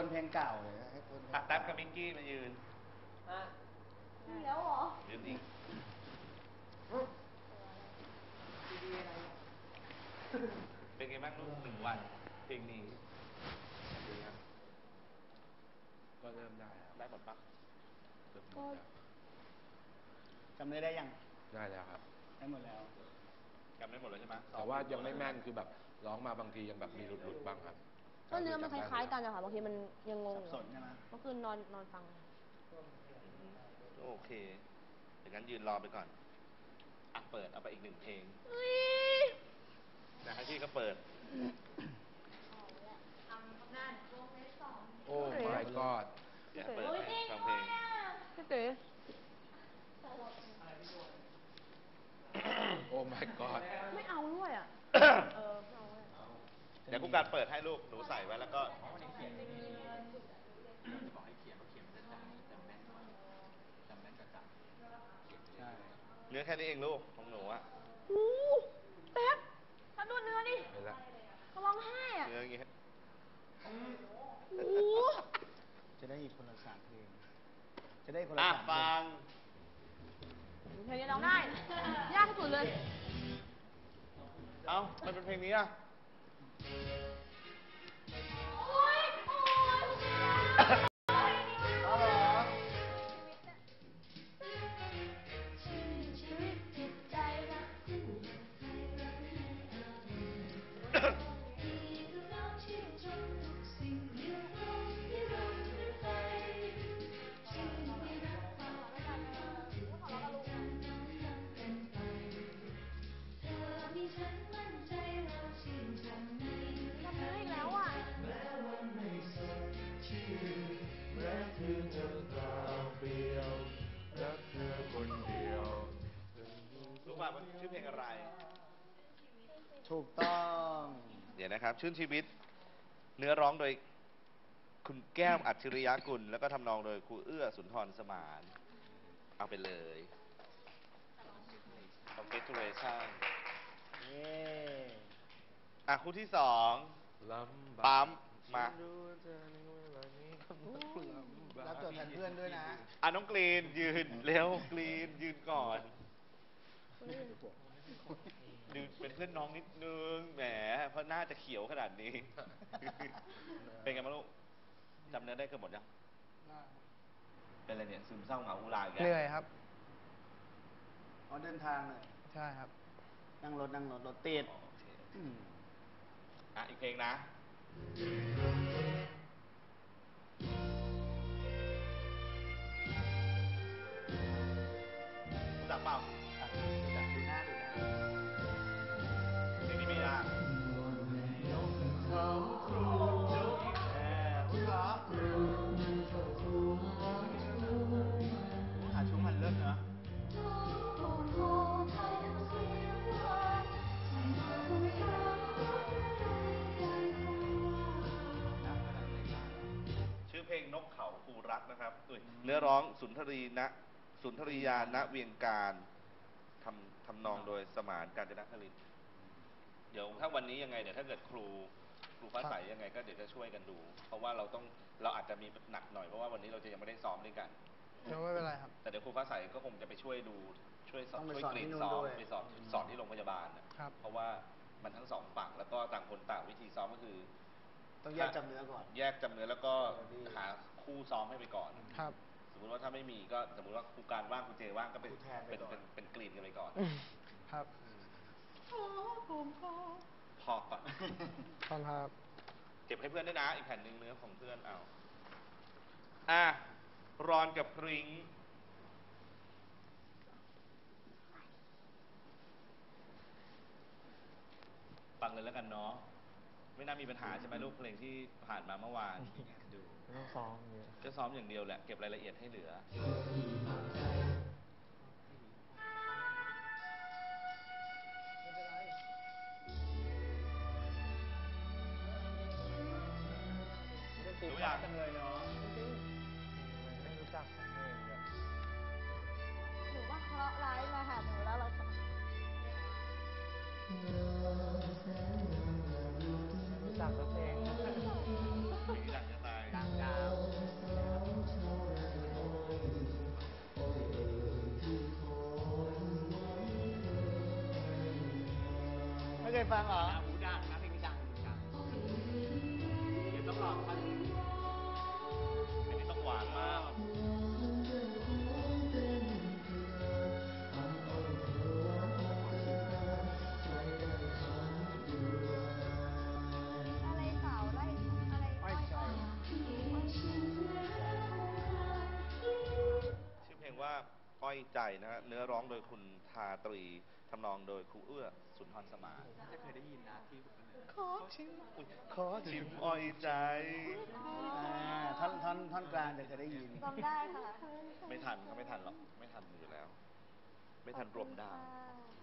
วนเพลงเก่าเลยให้ทวนเพลงอะเก่า แท็บกับมิกกี้มายืนมีแล้วเหรอยืนอีกเป็นไงบ้างลูกหนึ่งวันเพลงนี้ดีครับก็เริ่มได้ครับได้หมดปะเริ่มก็ได้จำได้ได้ยังได้แล้วครับ ได้หมดแล้ว จำได้หมดแล้วใช่ไหมแต่ว่ายังไม่แม่นคือแบบร้องมาบางทียังแบบมีหลุดๆบ้างครับ ก็เนื้อมันคล้ายๆกันอะค่ะบางทีมันยังงงสับสนใช่ไหม เมื่อคืนนอนนอนฟัง โอเคอย่างนั้นยืนรอไปก่อน อะเปิดเอาไปอีกหนึ่งเพลงนะให้พี่ก็เปิด โอ้ my god เดี๋ยวเปิดให้ฟังเพลง พี่เต๋โอ้ my god ไม่เอาด้วยอะ เออไม่เอาด้วย เดี๋ยวกูการเปิดให้ลูกหนูใส่ไว้แล้วก็ใช่เนื้อแค่นี้เองลูกของหนูอะหูแป๊บแป๊บดูเนื้อดิเห็นแล้วเขาร้องไห้อะเนื้ออย่างงี้โอ้โหจะได้อีกคนละสามเพลงจะได้คนละอะสามเพลฟังเพลงนี้ร้องได้ ยากที่สุดเลย เอ้า มันเป็นเพลงนี้อะ え? มันชื่อเพลงอะไร ถูกต้อง เดี๋ยวนะครับ ชื่นชีวิต เนื้อร้องโดย คุณแก้มอัจฉริยะกุล แล้วก็ทำนองโดยครูเอื้อสุนทรสมาน เอาไปเลย congratulation เย้อะคู่ที่สองลำบากปั๊มมาฉันรู้ว่าเธอในเวลานี้กำลังลำบากรับจดแทนเพื่อนด้วยนะ อะน้องกรีนยืนเร็วกรีนยืนก่อน ดูเป็นเพื่อนน้องนิดนึงแหมเพราะหน้าจะเขียวขนาดนี้ เป็นไงบ้างลูกจำเนื้อได้เกือบหมดยังเป็นอะไรเนี่ยซึมเศร้าเหงาอุราอีกแล้วเหนื่อยครับอ๋อเดินทางเลยใช่ครับ นั่งรถนั่งรถรถติดโอเคอืมอะอีกเพลงนะ รักนะครับอุ้ยเนื้อร้องสุนทรีนะสุนทรียาณเวียงการทำทำนองโดยสมานการจนครินทร์เดี๋ยวถ้าวันนี้ยังไงเดี๋ยวถ้าเกิดครูครูฟ้าใสยังไงก็เดี๋ยวจะช่วยกันดู เพราะว่าเราต้องเราอาจจะมีหนักหน่อยเพราะว่าวันนี้เราจะยังไม่ได้ซ้อมด้วยกันไม่เป็นไรครับ แต่เดี๋ยวครูฟ้าใสก็คงจะไปช่วยดูช่วยสอนต้องไปช่วยสอนกรีนที่นู่นซ้อมด้วยไปสอนสอนที่โรงพยาบาลนะครับเพราะว่ามันทั้งสองฝั่งแล้วก็ต่างคนต่างวิธีซ้อมก็คือ ต้องแยกจำเนื้อก่อน แยกจำเนื้อแล้วก็หา คู่ซ้อมให้ไปก่อน ครับ สมมติว่าถ้าไม่มีก็สมมติว่าครูการว่างครูเจว่างก็เป็นครูแทนไปเป็นก่อน เป็นเป็นกรีนกันไปก่อน ครับพอก่อนตอนครับ เก็บให้เพื่อนด้วยนะ อีกแผ่นหนึ่งเนื้อของเพื่อนเอา อะ รอนกับพริ้งฟังเลยแล้วกันเนาะ ไม่น่ามีปัญหาใช่ไหมลูกเพลงที่ผ่านมาเมื่อวานดู ต้องซ้อมเยอะ ก็ซ้อมอย่างเดียวแหละ เก็บรายละเอียดให้เหลือรู้ ไม่เคยฟังเหรอ หูดังนะเพลงนี้ดังหูดังเดี๋ยวต้องลองท่อนนี้อันนี้ต้องหวานมาก อะไรสาวไล่อะไรอ้อยใจชื่อเพลงว่าอ้อยใจนะฮะเนื้อร้องโดยคุณทาตรีทำนองโดยครูเอื้อ สุนทรสมานจะเคยได้ยินนะที่ขอชิมอุ๊ยขอชิมอ้อยใจอ่าท่อนท่อนท่อนกลางจะเคยได้ยิน จำได้ค่ะไม่ทันเขาไม่ทันหรอกไม่ทันอยู่แล้ว ไม่ทันรวมดาว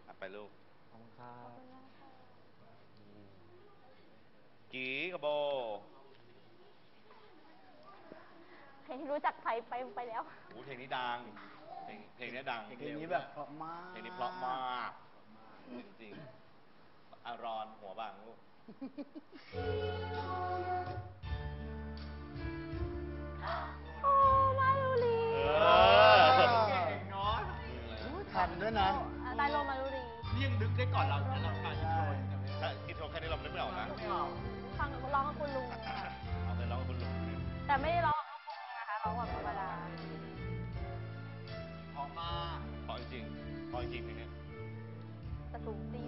อะไปลูกขอบคุณครัขอบบคุณมากค่ะกีกับโบ เพลงที่รู้จักไทยไปไปแล้ว โอ้เพลงนี้ดัง เพลงเพลงนี้ดังเพลงนี้แบบเพราะมากเพลงนี้เพราะมาก จริงๆอารอนหัวบางลูกโอ้มาลุลีเออเก่งเนาะทันด้วยนะตายโลมาลุลีนี่ยังนึกได้ก่อนเราแล้วเราการอินโทรจำได้ถ้าอินโทรแค่นี้เราไม่ออกนะไม่ออกฟังร้องกับคุณลุงค่ะเอาไปร้องกับคุณลุงดิแต่ไม่ได้ร้องกับลูกทุ่งนะคะร้องแบบธรรมดาเพราะมากพอจริงพอจริงเพลงนี้แต่สูงตีดเลย อ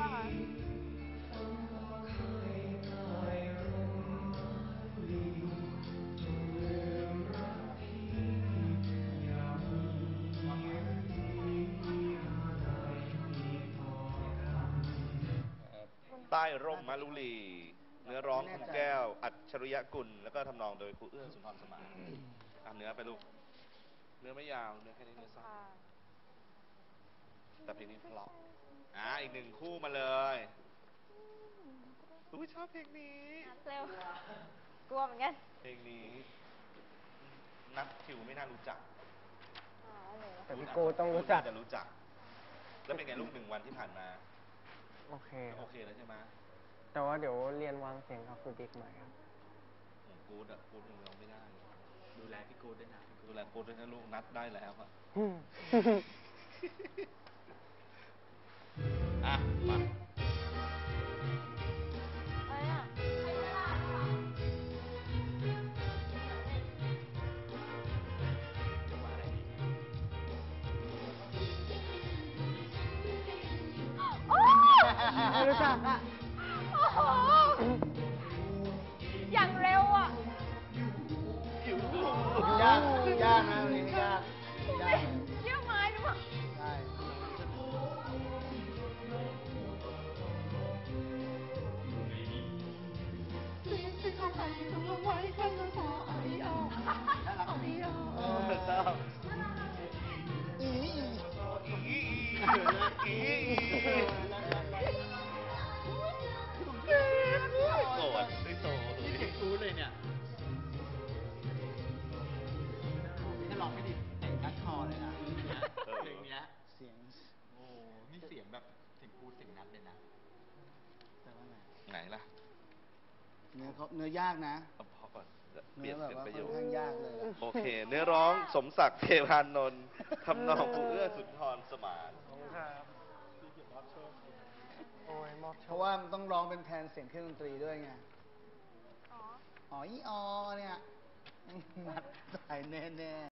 ป่ะคะใต้ร่มมาลุลี เนื้อร้องคุณแก้ว อัจฉริยกุล แล้วก็ทำนองโดยครูเอื้อสุนทรสมานอะเนื้อไปลูก เนื้อไม่ยาว เนื้อแค่นี้เนื้อสั้นค่ะแต่เพลงนี้เพราะ อะอีกหนึ่งคู่มาเลยอุ้ยชอบเพลงนี้เร็ว กลัวเหมือนกันเพลงนี้ นัดคิวไม่น่ารู้จักอ๋อเหรอแต่พี่โกต้องรู้จักน่าจะรู้จัก แล้วเป็นไงลูกหนึ่งวันที่ผ่านมา โอเคคโอรับเคแล้วใช่ไหมแต่ว่าเดี๋ยวเรียนวางเสียงกับครูบิ๊กใหม่ครับ ผมกูดอะกูดยังร้องไม่ได้เลยดูแลพี่กูดด้วยนะพี่กูดูดแลกูดด้วยนะลูกนัดได้แล้วอะ อะมาไรอะให้เวลาค่ะจังหวะอะไรดีโอ้ไม่รู้จักอะ โอ้โห อย่างเร็วอะ ยากยากนะเพลงนี้ เอ เนื้อเขาเนื้อยากนะ เอาพอก่อนเปเนื้ลี่อยนแบบเป็นว่าประโยคค่อนข้างยากเลยอะโอเค เนื้อร้องสมศักดิ์เทพานนท์ทำนองครูเอื้อสุนทรสมานขอบคุณครับโอ้ยมอบโชเพราะว่ามันต้องร้องเป็นแทนเสียงเครื่องดนตรีด้วยไง อ๋อ อ๋ออีออเนี่ยนัดตายแน่ๆ